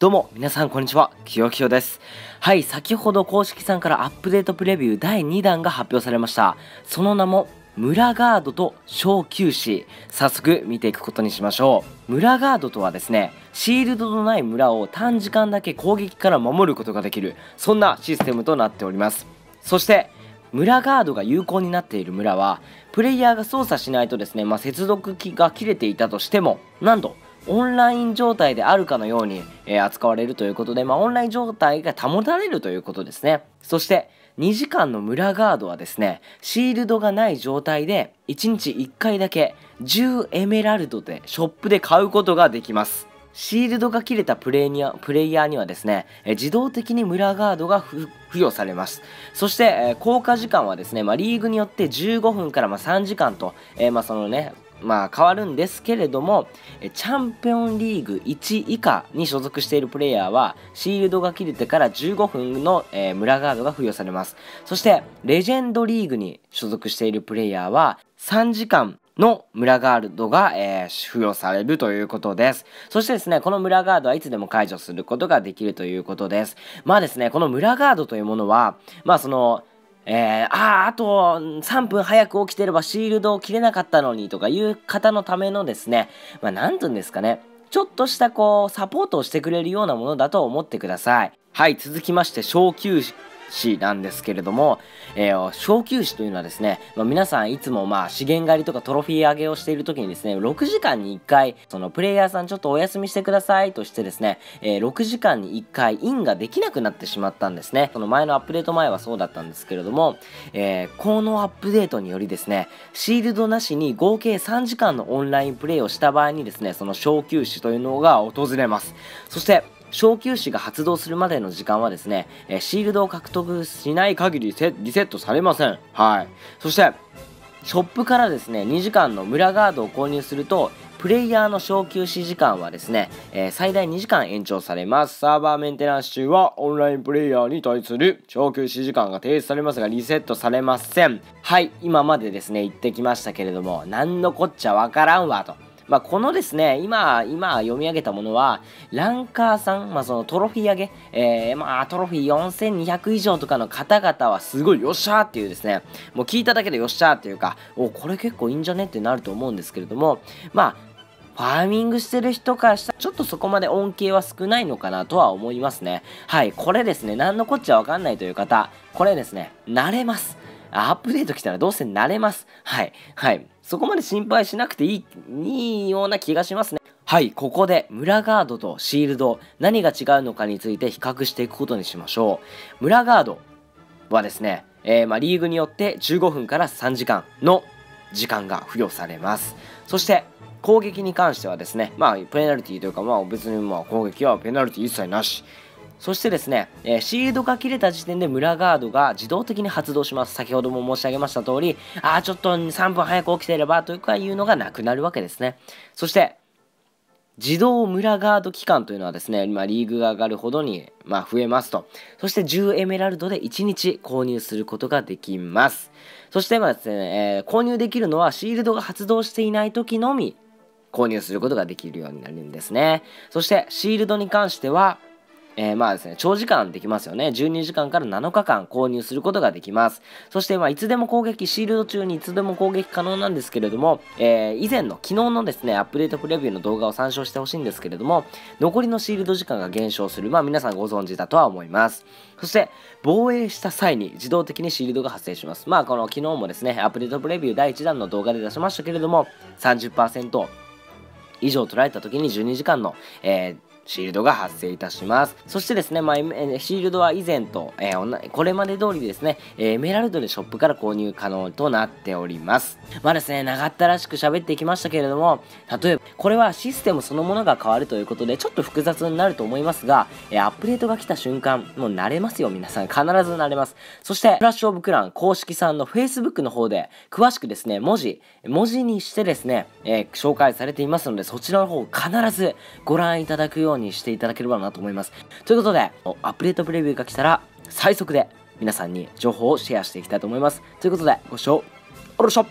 どうも、皆さんこんにちは。きよきよです。はい、先ほど公式さんからアップデートプレビュー第2弾が発表されました。その名も、村ガードと小休止。早速見ていくことにしましょう。村ガードとはですね、シールドのない村を短時間だけ攻撃から守ることができる、そんなシステムとなっております。そして、村ガードが有効になっている村は、プレイヤーが操作しないとですね、まあ、接続機が切れていたとしても、なんと、オンライン状態であるかのように、え、扱われるということで、まあ、オンライン状態が保たれるということですね。そして、2時間の村ガードはですね、シールドがない状態で、1日1回だけ10エメラルドでショップで買うことができます。シールドが切れたプレイヤーにはですね、自動的に村ガードが付与されます。そして、効果時間はですね、まあ、リーグによって15分からま3時間と、えー、まあそのね、まあ変わるんですけれども、チャンピオンリーグ1以下に所属しているプレイヤーは、シールドが切れてから15分の、えー、村ガードが付与されます。そして、レジェンドリーグに所属しているプレイヤーは、3時間の村ガードが、えー、付与されるということです。そしてですね、この村ガードはいつでも解除することができるということです。まあですね、この村ガードというものは、まあその、えー、ああ、あと3分早く起きてればシールドを切れなかったのにとかいう方のためのですね、まあ、なんて言うんですかね、ちょっとしたこう、サポートをしてくれるようなものだと思ってください。はい、続きまして、小休士なんですけれども、えー、小休止というのはですね、まあ、皆さんいつもまあ資源狩りとかトロフィー上げをしている時にですね、6時間に1回、そのプレイヤーさんちょっとお休みしてくださいとしてですね、えー、6時間に1回インができなくなってしまったんですね。その前のアップデート前はそうだったんですけれども、えー、このアップデートによりですね、シールドなしに合計3時間のオンラインプレイをした場合にですね、その小休止というのが訪れます。そして、小休止が発動するまでの時間はですね、えシールドを獲得しない限りリセットされません。はい。そして、ショップからですね、2時間の村ガードを購入すると、プレイヤーの小休止時間はですね、えー、最大2時間延長されます。サーバーメンテナンス中はオンラインプレイヤーに対する小休止時間が停止されますがリセットされません。はい、今までですね、言ってきましたけれども、なんのこっちゃわからんわと。まあ、このですね、今、今読み上げたものは、ランカーさん、まあ、そのトロフィー上げ、えー、まあ、トロフィー4200以上とかの方々はすごいよっしゃーっていうですね、もう聞いただけでよっしゃーっていうか、お、これ結構いいんじゃねってなると思うんですけれども、まあ、ファーミングしてる人からしたら、ちょっとそこまで恩恵は少ないのかなとは思いますね。はい、これですね、なんのこっちゃわかんないという方、これですね、慣れます。アップデート来たらどうせ慣れます。はい、はい。そこまで心配しなくていい、いいような気がしますね。はい、ここで村ガードとシールド、何が違うのかについて比較していくことにしましょう。村ガードはですね、えー、ま、リーグによって15分から3時間の時間が付与されます。そして、攻撃に関してはですね、まあ、ペナルティというか、まあ、別にまあ攻撃はペナルティ一切なし。そしてですね、えー、シールドが切れた時点で村ガードが自動的に発動します。先ほども申し上げました通り、ああ、ちょっと3分早く起きてればというかいうのがなくなるわけですね。そして、自動村ガード期間というのはですね、まあ、リーグが上がるほどに、まあ、増えますと。そして10エメラルドで1日購入することができます。そして、まあですね、えー、購入できるのはシールドが発動していない時のみ購入することができるようになるんですね。そして、シールドに関しては、えー、まあですね、長時間できますよね。12時間から7日間購入することができます。そして、まあ、いつでも攻撃、シールド中にいつでも攻撃可能なんですけれども、えー、以前の昨日のですね、アップデートプレビューの動画を参照してほしいんですけれども、残りのシールド時間が減少する。まあ、皆さんご存知だとは思います。そして、防衛した際に自動的にシールドが発生します。まあ、この昨日もですね、アップデートプレビュー第1弾の動画で出しましたけれども、30%以上取られた時に12時間の、えーシールドが発生いたします。そしてですね、まあ、シールドは以前と、えー、これまで通りですね、えエメラルドでショップから購入可能となっております。まあですね、長ったらしく喋っていきましたけれども、例えば、これはシステムそのものが変わるということで、ちょっと複雑になると思いますが、えアップデートが来た瞬間、もう慣れますよ、皆さん。必ず慣れます。そして、フラッシュオブクラン公式さんの Facebook の方で、詳しくですね、文字、文字にしてですね、えー、紹介されていますので、そちらの方必ずご覧いただくようににしていただければなと思います。ということで、アップデートプレビューが来たら、最速で皆さんに情報をシェアしていきたいと思います。ということで、ご視聴、おろしょ